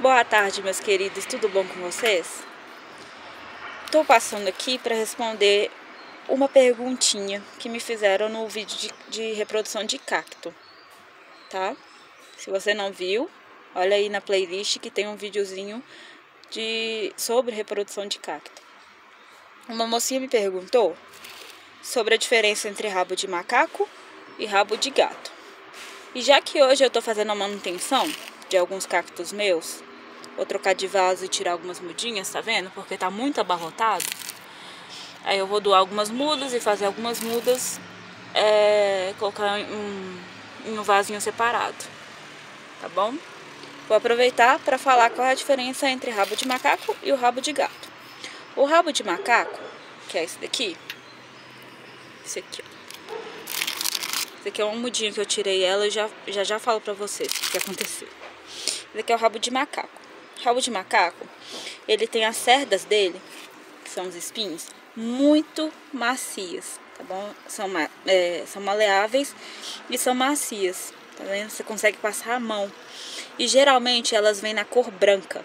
Boa tarde, meus queridos, tudo bom com vocês? Estou passando aqui para responder uma perguntinha que me fizeram no vídeo de, de, reprodução de cacto, tá? Se você não viu, olha aí na playlist que tem um videozinho de, sobre reprodução de cacto. Uma mocinha me perguntou sobre a diferença entre rabo de macaco e rabo de gato. E já que hoje eu estou fazendo a manutenção, de alguns cactos meus. Vou trocar de vaso e tirar algumas mudinhas, tá vendo? Porque tá muito abarrotado. Aí eu vou doar algumas mudas e fazer algumas mudas, é, colocar em um, em um vasinho separado, tá bom? Vou aproveitar para falar qual é a diferença entre rabo de macaco e o rabo de gato. O rabo de macaco, que é esse daqui, esse aqui, ó. Esse aqui é uma mudinha que eu tirei ela e já já, já falo pra vocês o que aconteceu. Esse aqui é o rabo de macaco. O rabo de macaco, ele tem as cerdas dele, que são os espinhos, muito macias, tá bom? São, é, são maleáveis e são macias, tá vendo? Você consegue passar a mão. E geralmente elas vêm na cor branca,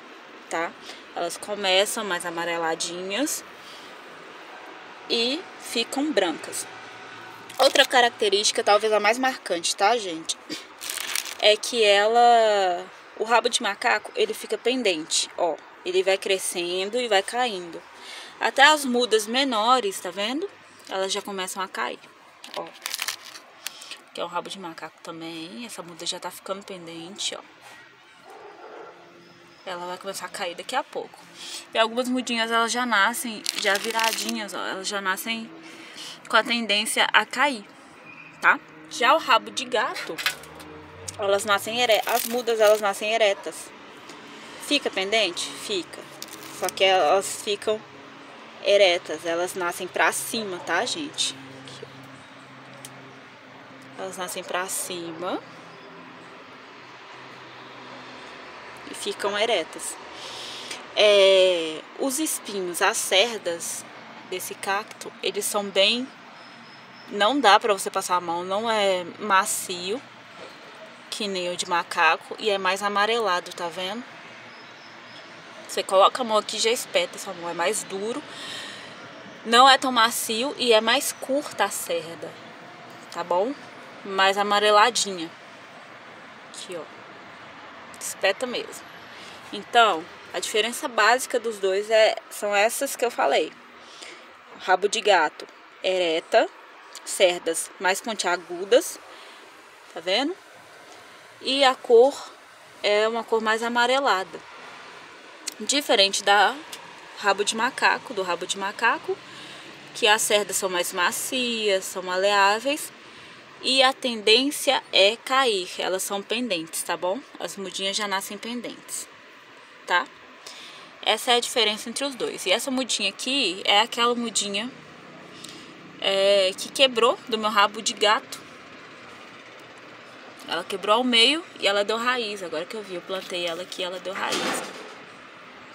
tá? Elas começam mais amareladinhas e ficam brancas. Outra característica, talvez a mais marcante, tá, gente? É que ela o rabo de macaco, ele fica pendente, ó. Ele vai crescendo e vai caindo. Até as mudas menores, tá vendo? Elas já começam a cair, ó. Que é o rabo de macaco também. Essa muda já tá ficando pendente, ó. Ela vai começar a cair daqui a pouco. E algumas mudinhas, elas já nascem, já viradinhas, ó. Elas já nascem com a tendência a cair, tá? Já o rabo de gato, elas nascem eretas. As mudas elas nascem eretas. Fica pendente? Fica. Só que elas ficam eretas, elas nascem pra cima, tá, gente? Elas nascem pra cima. E ficam eretas. É, os espinhos, as cerdas desse cacto, eles são bem... Não dá pra você passar a mão, não é macio o de macaco e é mais amarelado, tá vendo? Você coloca a mão aqui já espeta essa mão, é mais duro. Não é tão macio e é mais curta a cerda, tá bom? Mais amareladinha. Aqui, ó. Espeta mesmo. Então, a diferença básica dos dois é, são essas que eu falei. Rabo de gato ereta, cerdas mais pontiagudas, tá vendo? E a cor é uma cor mais amarelada. Diferente da rabo de macaco, do rabo de macaco, que as cerdas são mais macias, são maleáveis e a tendência é cair, elas são pendentes, tá bom? As mudinhas já nascem pendentes, tá? Essa é a diferença entre os dois. E essa mudinha aqui é aquela mudinha é, que quebrou do meu rabo de gato ela quebrou ao meio e ela deu raiz. Agora que eu vi, eu plantei ela aqui, ela deu raiz.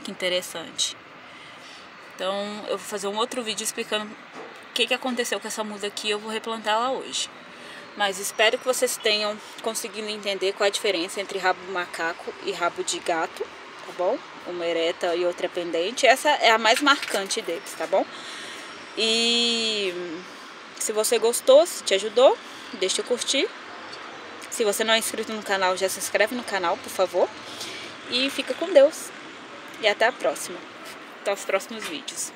Que interessante. Então, eu vou fazer um outro vídeo explicando o que, que aconteceu com essa muda aqui. Eu vou replantar ela hoje. Mas espero que vocês tenham conseguido entender qual a diferença entre rabo de macaco e rabo de gato, tá bom? Uma ereta e outra pendente. Essa é a mais marcante deles, tá bom? E se você gostou, se te ajudou, deixa eu curtir se você não é inscrito no canal, já se inscreve no canal, por favor. E fica com Deus. E até a próxima. Até os próximos vídeos.